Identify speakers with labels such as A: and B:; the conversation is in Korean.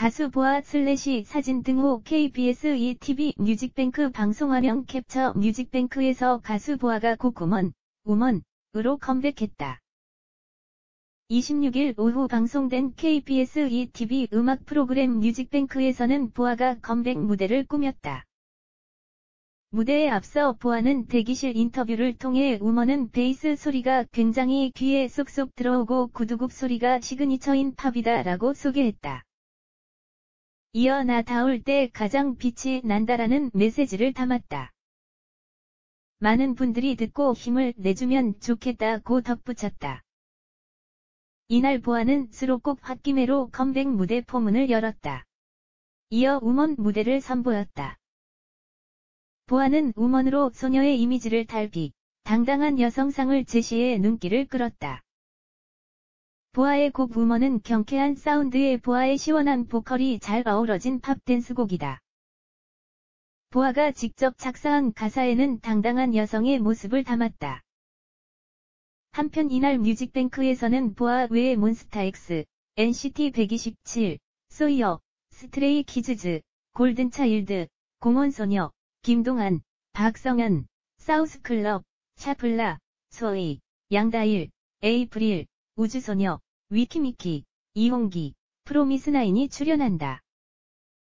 A: 가수 보아 슬래시 사진 등호 KBS ETV 뮤직뱅크 방송화면 캡처 뮤직뱅크에서 가수 보아가 곡 Woman, Woman으로 컴백했다. 26일 오후 방송된 KBS ETV 음악 프로그램 뮤직뱅크에서는 보아가 컴백 무대를 꾸몄다. 무대에 앞서 보아는 대기실 인터뷰를 통해 Woman은 베이스 소리가 굉장히 귀에 쏙쏙 들어오고 구두굽 소리가 시그니처인 팝이다 라고 소개했다. 이어 나 다올 때 가장 빛이 난다라는 메시지를 담았다. 많은 분들이 듣고 힘을 내주면 좋겠다고 덧붙였다. 이날 보아는 수록곡 홧김에로 컴백 무대 포문을 열었다. 이어 우먼 무대를 선보였다. 보아는 우먼으로 소녀의 이미지를 달비, 당당한 여성상을 제시해 눈길을 끌었다. 보아의 곡 Woman은 경쾌한 사운드에 보아의 시원한 보컬이 잘 어우러진 팝 댄스 곡이다. 보아가 직접 작사한 가사에는 당당한 여성의 모습을 담았다. 한편 이날 뮤직뱅크에서는 보아 외에 몬스타엑스, NCT 127, 소이어, 스트레이 키즈, 골든차일드, 공원소녀, 김동한, 박성현, 사우스클럽, 샤플라, 소이, 양다일, 에이프릴, 우주소녀, 위키미키, 이홍기, 프로미스나인이 출연한다.